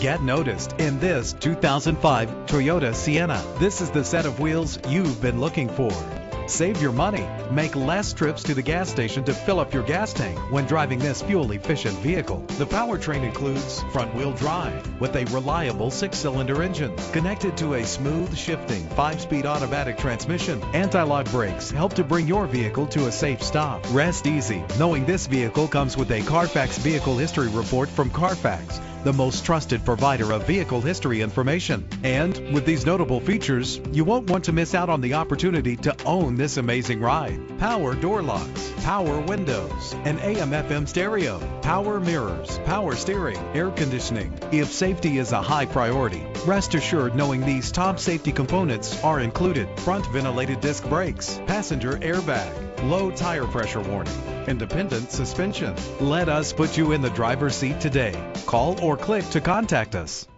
Get noticed in this 2005 Toyota Sienna. This is the set of wheels you've been looking for. Save your money. Make less trips to the gas station to fill up your gas tank when driving this fuel-efficient vehicle. The powertrain includes front-wheel drive with a reliable six-cylinder engine connected to a smooth shifting five-speed automatic transmission. Anti-lock brakes help to bring your vehicle to a safe stop. Rest easy knowing this vehicle comes with a Carfax Vehicle History Report from Carfax the most trusted provider of vehicle history information. And with these notable features, you won't want to miss out on the opportunity to own this amazing ride. Power door locks, power windows, an AM FM stereo, power mirrors, power steering, air conditioning. If safety is a high priority, rest assured knowing these top safety components are included. Front ventilated disc brakes, passenger airbag, low tire pressure warning, independent suspension. Let us put you in the driver's seat today. Call or click to contact us.